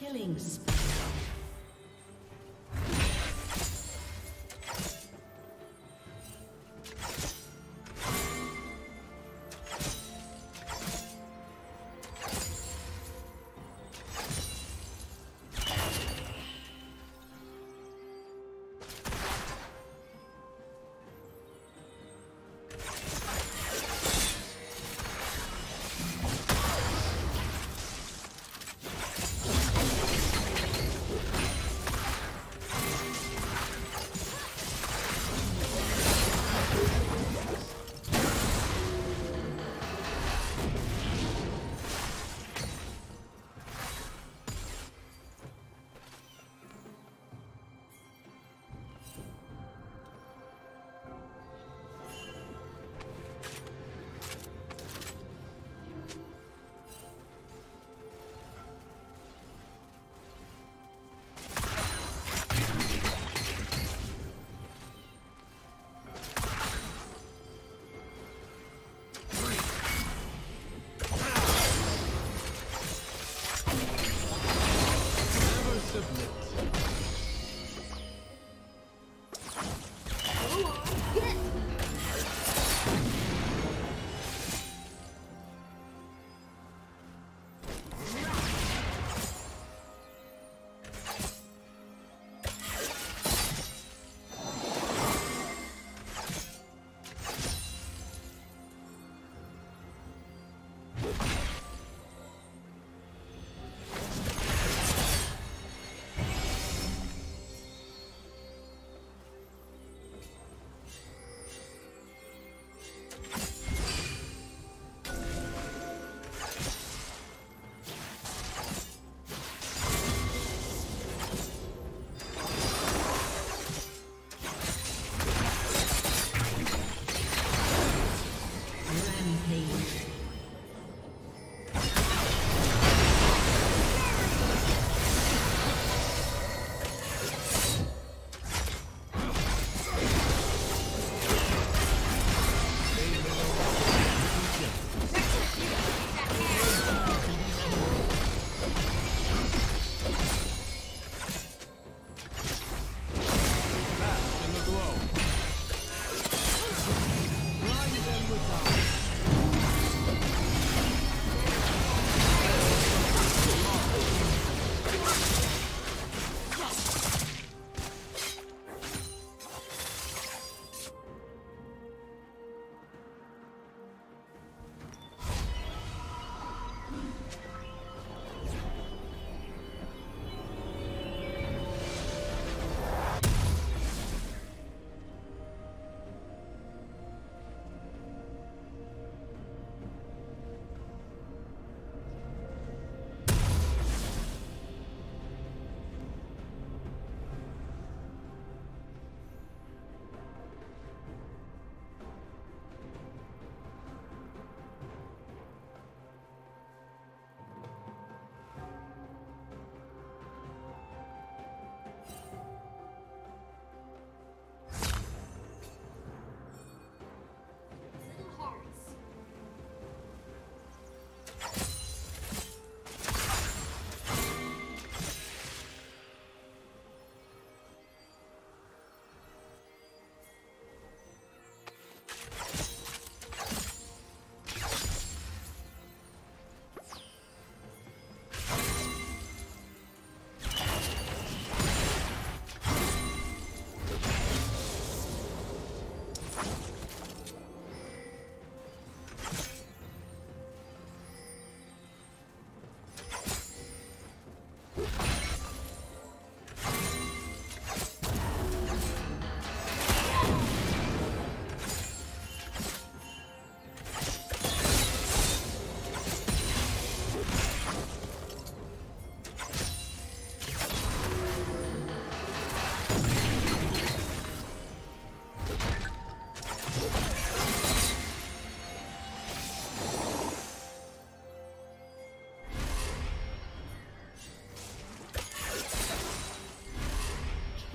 Killing spree.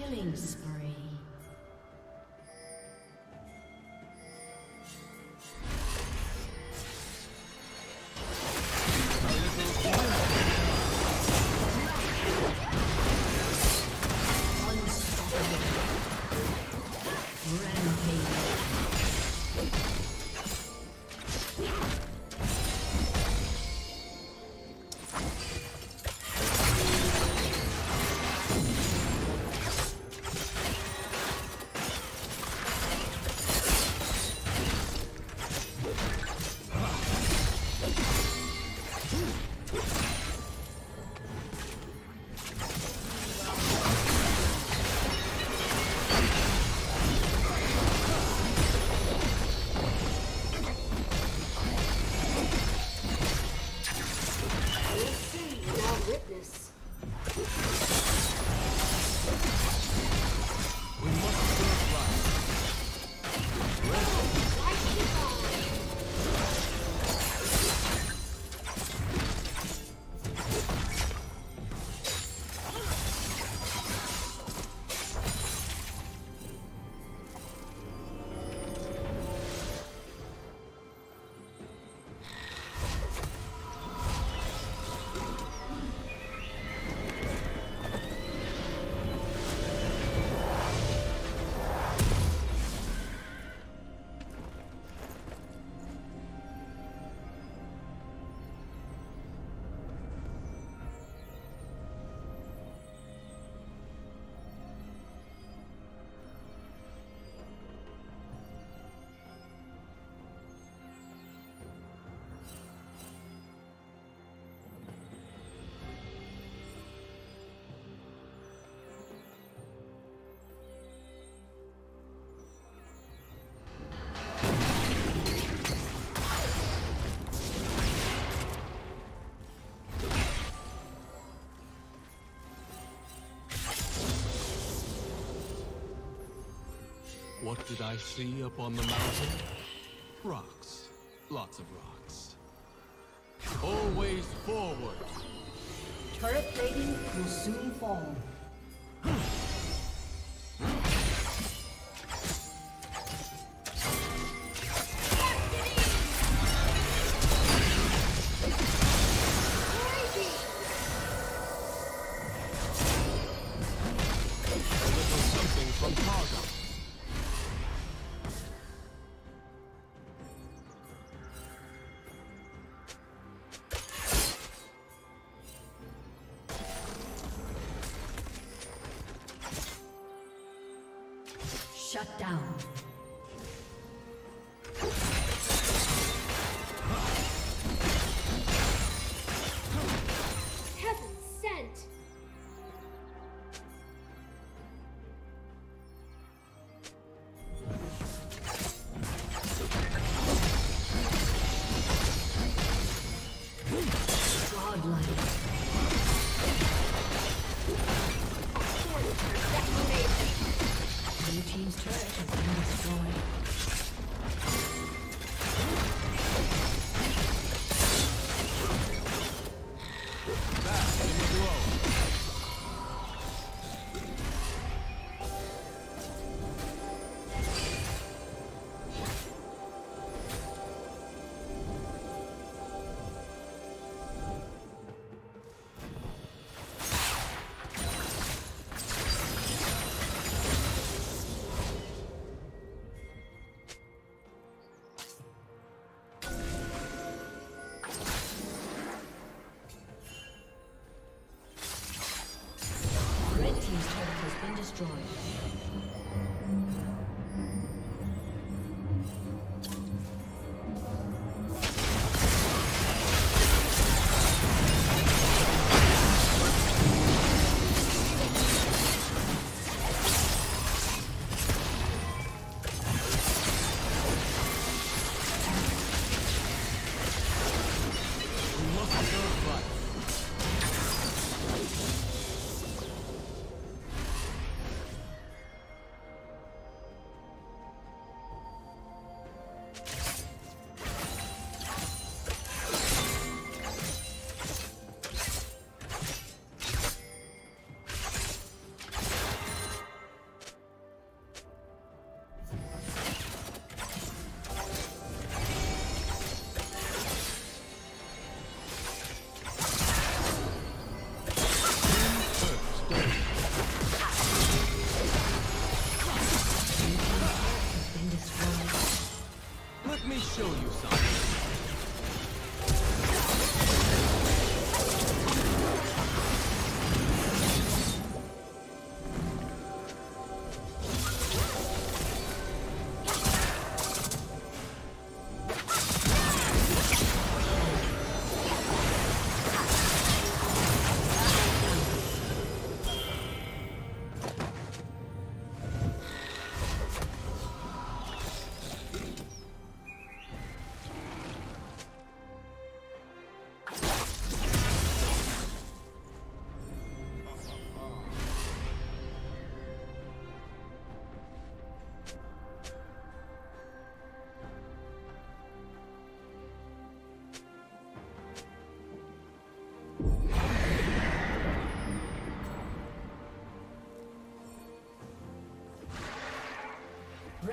Killing spree. What did I see up on the mountain? Rocks. Lots of rocks. Always forward. Turret plating will soon fall. Shut down.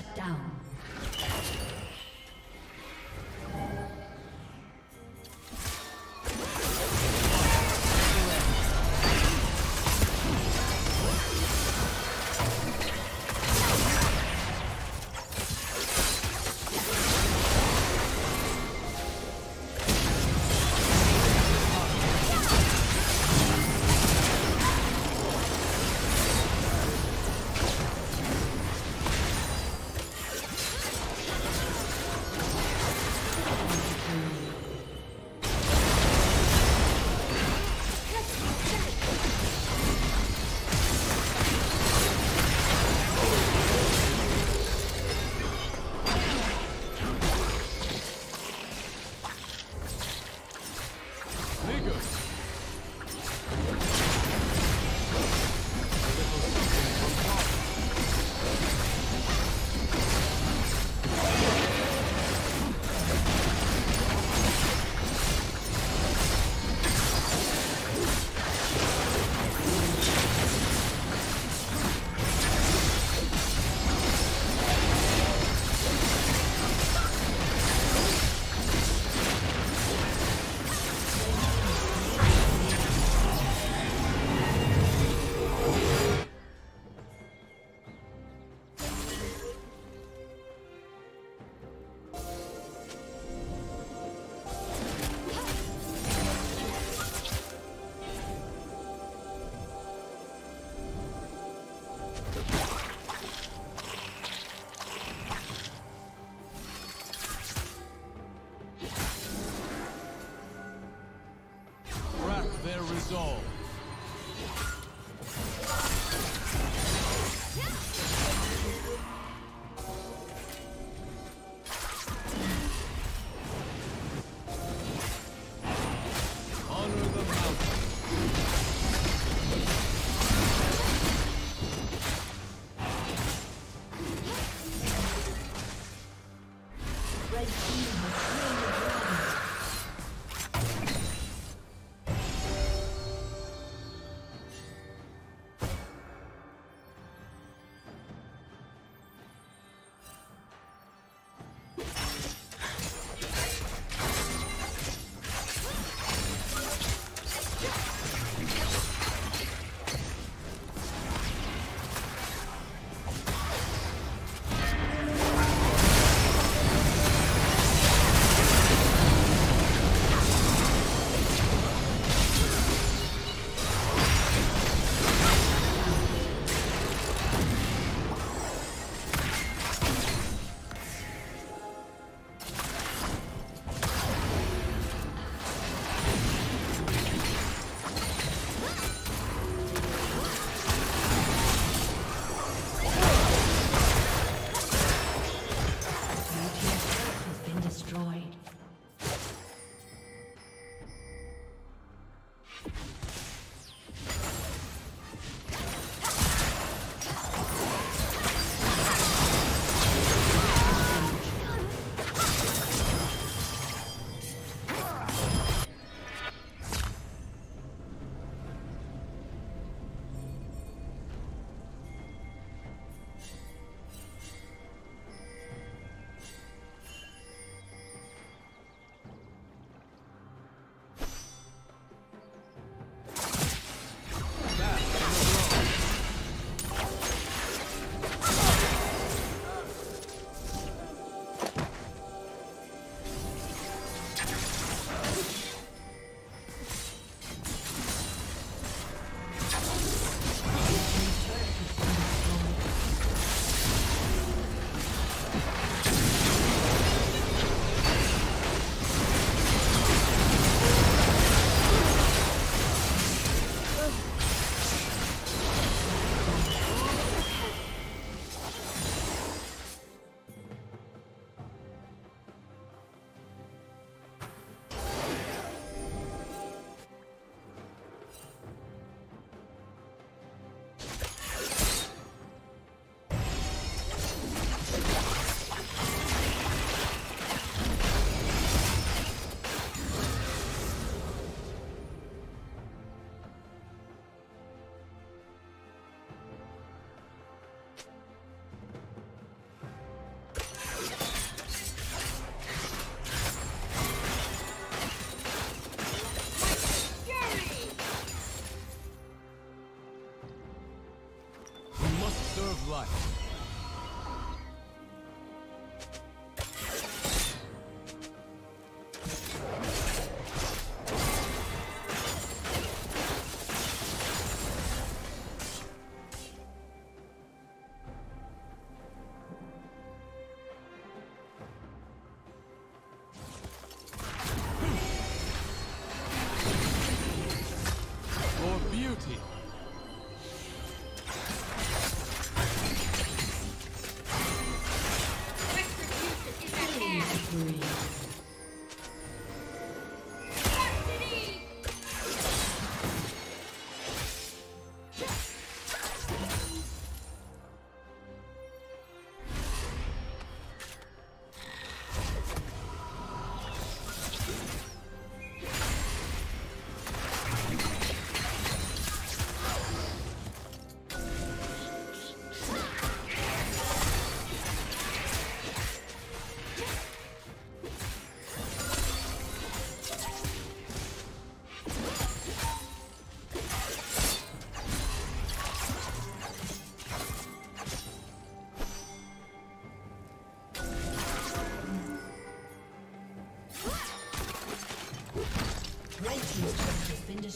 Shut down.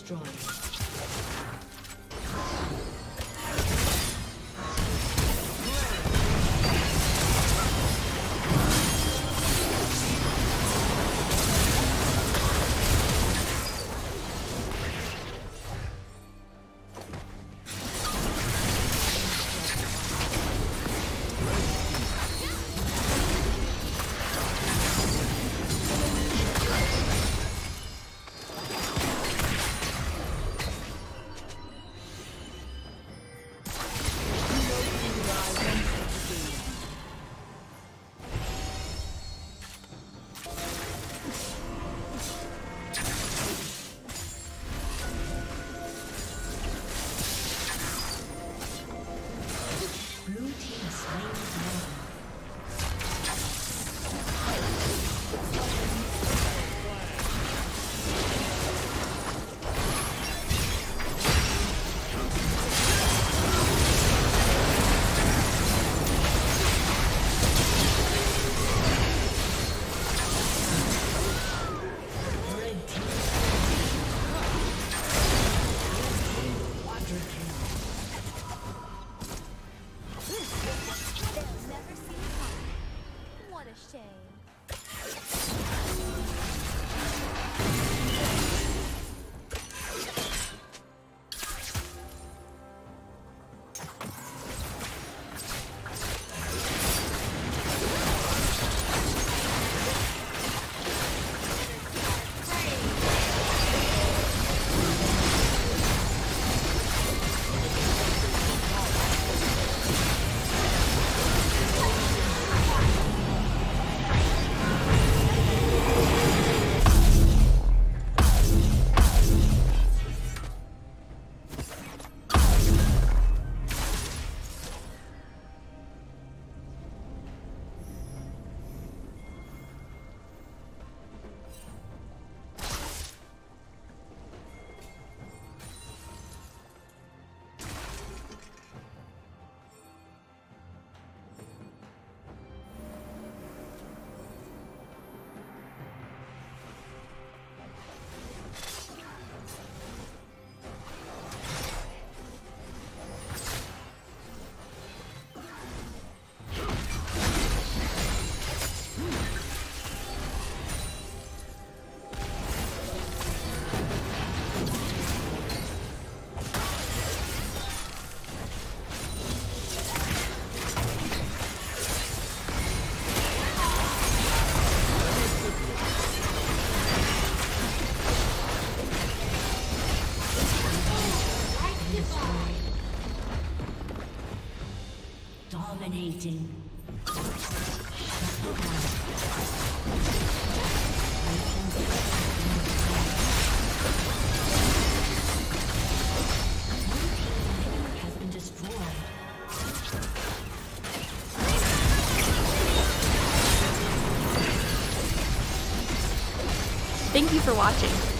Destroyed. Dominating. Thank you for watching.